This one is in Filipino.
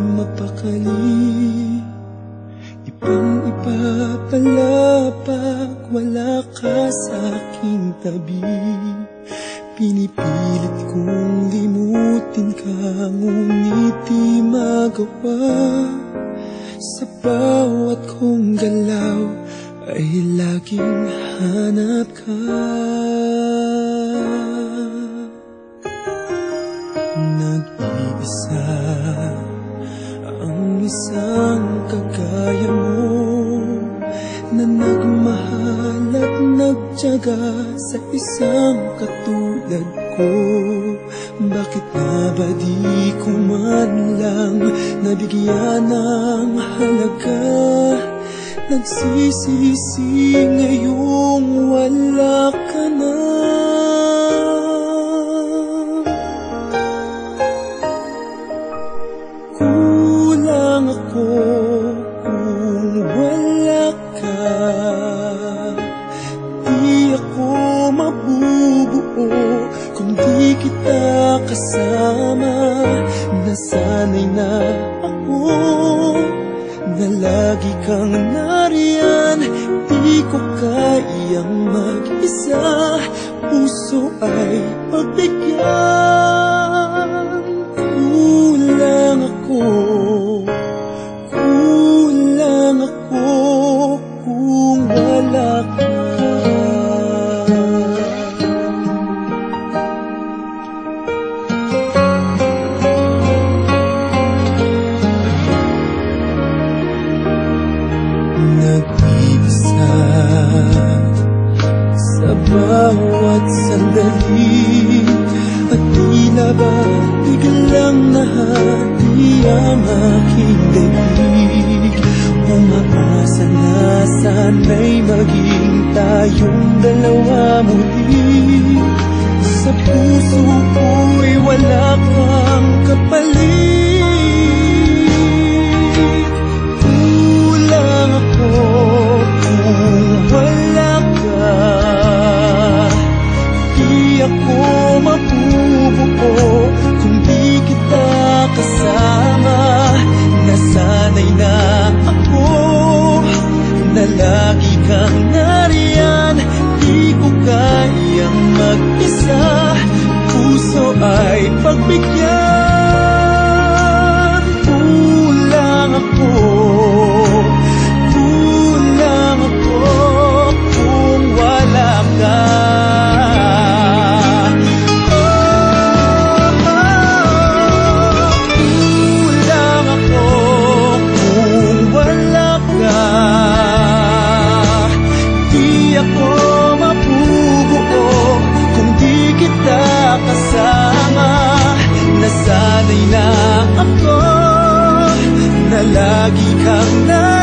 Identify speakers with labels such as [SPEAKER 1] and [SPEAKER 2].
[SPEAKER 1] mapakali. Ibang iba pala pag wala ka sa aking tabi. Pinipilit kong limutin ka Ngunit di magawa. Sa bawat kong galaw Ay laging hanap ka. Nag-iisa Ang isang kagaya mo Na nagmahal at nagtyaga Sa isang katulad ko. Bakit nga ba di ko man lang Nabigyan ng halaga? Nagsisisi ngayong wala ka kasama Nasanay na ako na lagi kang nariyan. Di ko kayang mag-isa. Puso ay pagbigyan Nag-ibisa sa bawat sandali. At tila ba biglang nahati ang aking daig Umaasa na sana'y maging tayong dalawa muli. Sa puso ko'y wala kang kapalit lagi kang nasa